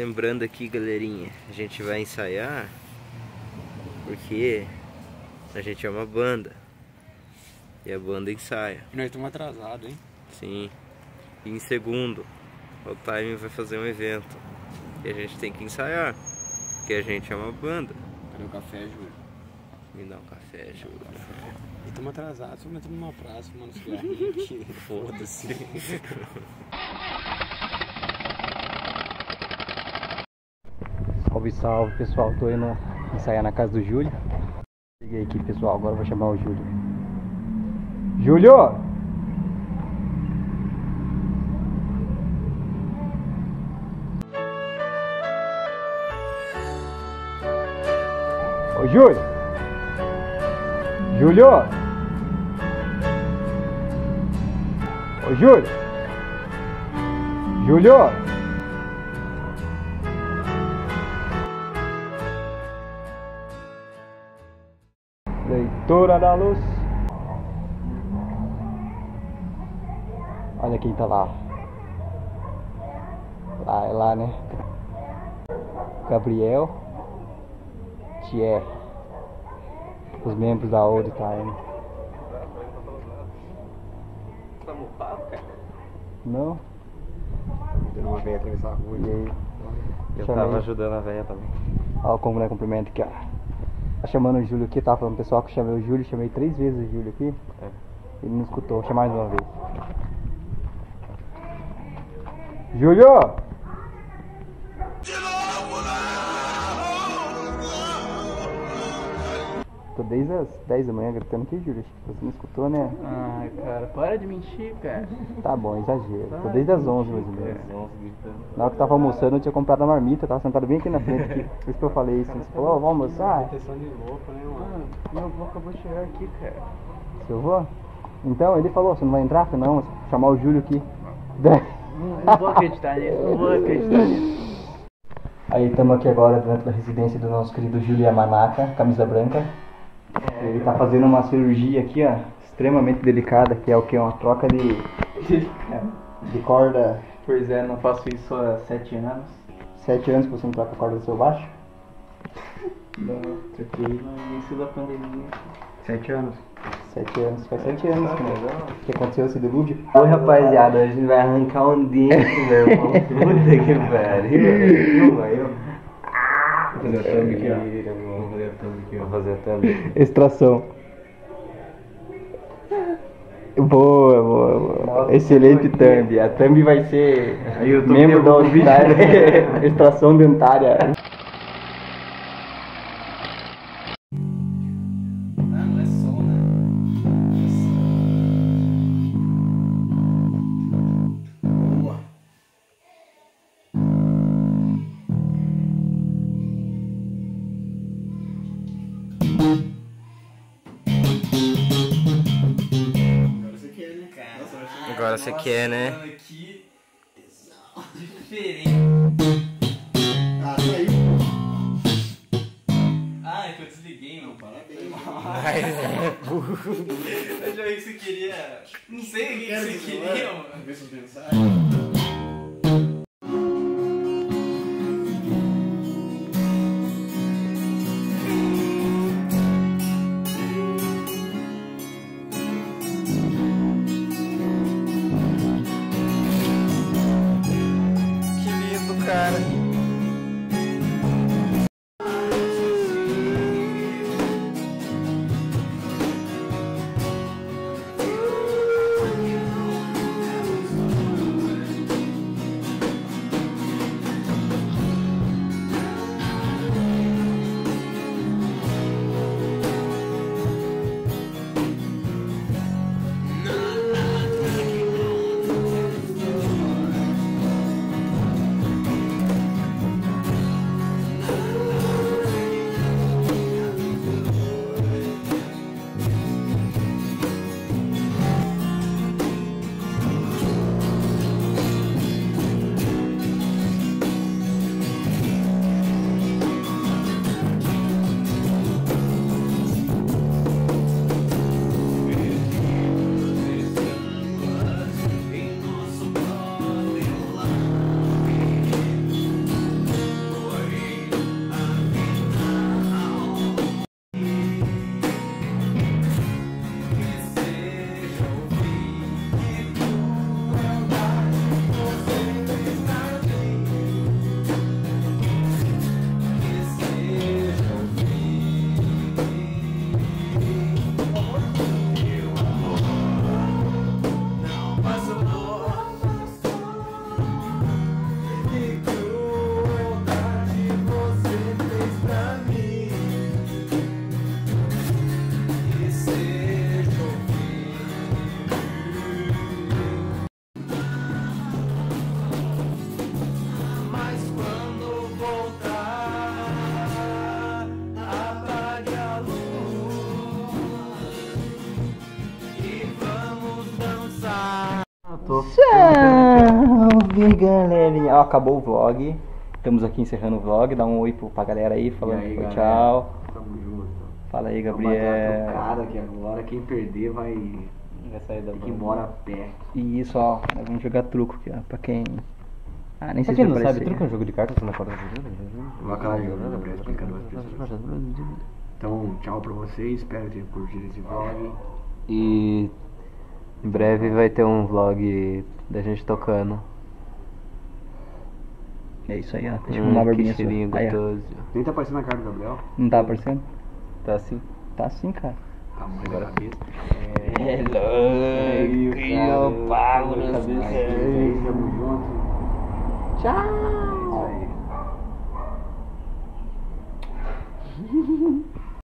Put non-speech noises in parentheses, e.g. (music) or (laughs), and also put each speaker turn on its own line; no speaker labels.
lembrando aqui, galerinha, a gente vai ensaiar porque a gente é uma banda e a banda ensaia.
E nós estamos atrasados, hein?
Sim. E em segundo, o Time vai fazer um evento e a gente tem que ensaiar, porque a gente é uma banda.
Cadê o café, Júlio?
Me dá um café, Júlio.
E estamos atrasados, estamos entrando numa praça, aqui. (laughs) Foda-se. (laughs)
Salve, salve pessoal, tô indo ensaiar na casa do Júlio. Cheguei aqui pessoal, agora vou chamar o Júlio. Júlio! Ô Júlio! Júlio! Ô Júlio! Júlio! Leitora da luz. Olha quem tá lá. Lá é lá, né? Gabriel. Thier. Os membros da Old Time.
Tá?
Não?
Dando uma veia atravessar a rua.
E aí?
Eu tava ajudando a velha também.
Olha como né, cumprimento aqui, ó. Tá chamando o Júlio aqui, tava falando pro pessoal que eu chamei o Júlio, chamei três vezes o Júlio aqui.
É.
Ele não escutou, vou chamar mais uma vez. Júlio! Tô desde as 10 da manhã gritando aqui, Júlio. Acho que você não escutou, né?
Ai, cara, para de mentir, cara.
Tá bom, exagero. Tô desde as 11 mais ou menos. Na hora que eu tava almoçando, eu tinha comprado a marmita, tava sentado bem aqui na frente. Aqui. Por isso que eu falei isso. Você falou, ó, vamos almoçar?
Proteção de louco, né, mano?
Meu avô acabou de chegar aqui, cara.
Seu avô? Então, ele falou, você não vai entrar? Falei, não, vou chamar o Júlio aqui.
Não, não vou acreditar nisso, não vou acreditar nisso.
Aí estamos aqui agora dentro da residência do nosso querido Júlio Yamanaka, camisa branca. Ele tá fazendo uma cirurgia aqui, ó, extremamente delicada, que é o que? Uma troca de, (laughs) de corda.
Pois é, não faço isso há sete anos.
Sete anos que você não troca a corda do seu baixo?
Não, troquei no início da pandemia.
Sete anos. Sete anos, faz sete anos que, não- que aconteceu esse dilúvio.
Oi, rapaziada, a gente vai arrancar um dente, meu irmão. (laughs) Puta que pariu.
Fazer a thumb aqui, ó.
Vou fazer a thumb aqui, ó. Vou fazer a thumb.
Extração. Boa, boa, boa. Excelente thumb. A thumb vai ser membro da auditária. (laughs) Extração dentária.
Agora você quer, né? Aqui, tesão. (laughs) Diferente.
Ah, saiu.
Ah, é que eu desliguei, meu.
Parabéns. (laughs)
Eu já vi que você queria. Não sei o que, você queria, mano.
Suas mensagens.
Que estar
tô.
Salve galerinha! Ó, acabou o vlog. Estamos aqui encerrando o vlog. Dá um oi pro- pra galera aí, falando
aí,
tchau,
galera?
tchau.
Tamo junto.
Fala aí,
bater uma
Gabriel.
trocada aqui agora. Quem perder vai
Vai sair da
ter que ir embora a pé.
E isso, ó, nós vamos jogar truco aqui, ó. Pra quem. Ah, nem sei se
não sabe, truco é um jogo de cartas, você não acorda
Vou acabar jogando, Gabriel, explicando pras pessoas. Então, tchau pra vocês. Espero que tenham curtido esse vlog.
E em breve vai ter um vlog da gente tocando.
É isso aí, ó. Deixa eu
Hum,
fumar a
que
barbinha sua. Aí, ó.
Nem tá aparecendo a cara do Gabriel.
Não tá aparecendo?
Tá assim?
Tá assim, cara.
Tamanho da cabeça.
É
louco,
que eu pago
Tamo
nessa
junto.
Tchau!
Isso aí. (laughs)